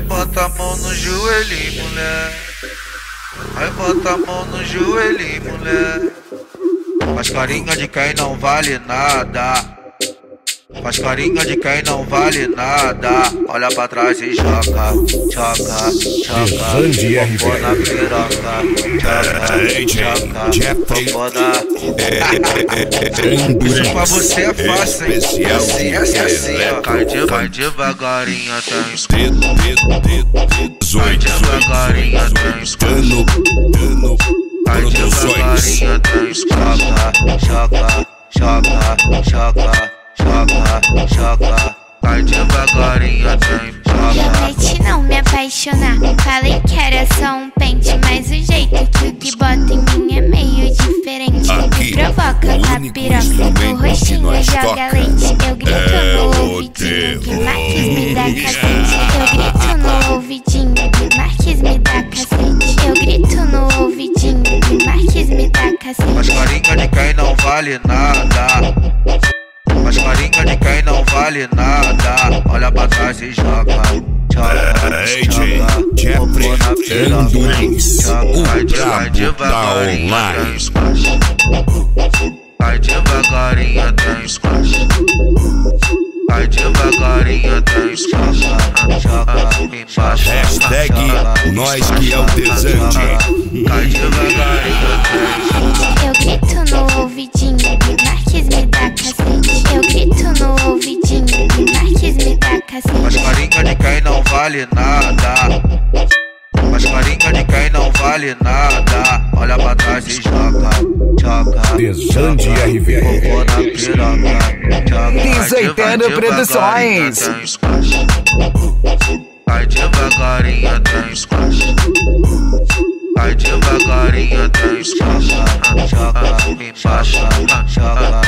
Aí bota a mão no joelho, mulher. Aí bota a mão no joelho, mulher. Faz carinha de quem não vale nada. Faz carinha de quem não vale nada. Olha pra trás e joga, joga, joga. Popô na piroca, joga, joga. Popô na. Isso pra você é fácil, hein? Assim, assim, assim, ó. Vai, de, vai devagarinho até escuro. Dedo, dedo, Vai 18, devagarinho até escuro. Dano, dano, Vai devagarinho até escuro. Joga, joga, joga, joga, joga. Vai devagarinho escuro. Prometi não me apaixonar. Falei que era só um pente, mas o jeito que o que bota em mim é meio diferente. Aqui, Me provoca o com a piroca, o nós joga toca leite. Eu grito é no o ouvidinho, que. Marques me dá cacete. Eu grito no ouvidinho, que Marques me dá cacete. Eu grito no ouvidinho, que Marques me dá cacete. carinha de quem não vale nada. Vale nada. Olha pra trás e joga. AJ. Jeffrey Joga, o brabo da online. Vai devagarinho até squash. Vai devagarinho até squash. Joga embaixo. Hashtag nós que é o desante. Vai devagarinho até squash. Vale nada. Faz carinha de quem não vale nada. Olha pra trás e joga, joga. Desande joga. RV. Popô na piroca, joga. Desaitando Produções. Vai devagarinho até squash. Vai devagarinho até squash. Joga embaixo, joga